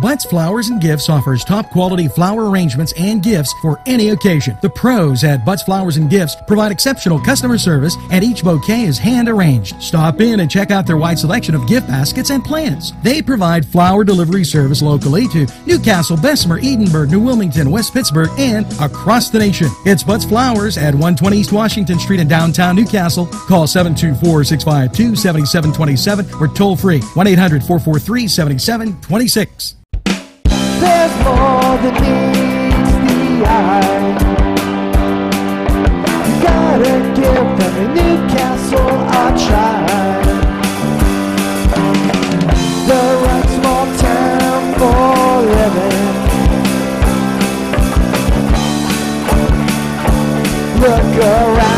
Butz Flowers and Gifts offers top quality flower arrangements and gifts for any occasion. The pros at Butz Flowers and Gifts provide exceptional customer service and each bouquet is hand arranged. Stop in and check out their wide selection of gift baskets and plants. They provide flower delivery service locally to New Castle, Bessemer, Edinburg, New Wilmington, West Pittsburg, and across the nation. It's Butz Flowers at 120 East Washington Street in downtown New Castle. Call 724 652 7727 or toll free 1 800 443 7726. There's more than meets the eye. You gotta give them a New Castle a try. The right small town for living. Look around.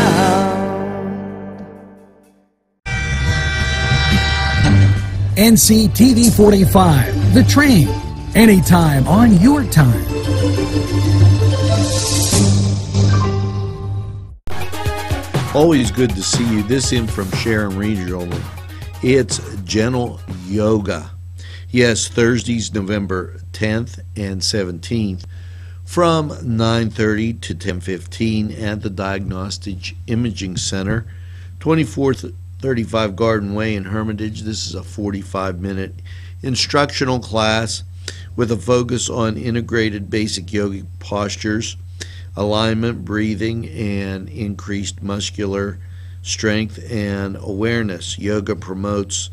NCTV 45, The Train, anytime on your time. Always good to see you. This in from Sharon Regional. It's Gentle Yoga. Yes, Thursdays, November 10th and 17th from 9:30 to 10:15 at the Diagnostic Imaging Center, 2435 Garden Way in Hermitage. This is a 45-minute instructional class with a focus on integrated basic yogic postures alignment, breathing, and increased muscular strength and awareness. Yoga promotes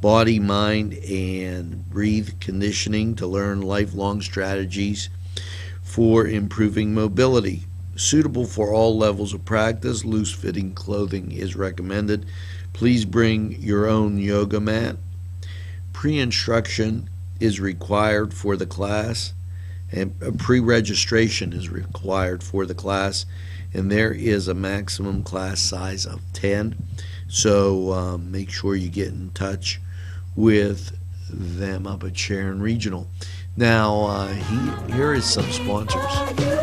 body, mind, and breathe conditioning to learn lifelong strategies for improving mobility. Suitable for all levels of practice, loose fitting clothing is recommended. Please bring your own yoga mat. Pre instruction is required for the class and pre-registration is required for the class and there is a maximum class size of 10 so um, make sure you get in touch with them up at sharon regional. Now uh, he, here is some sponsors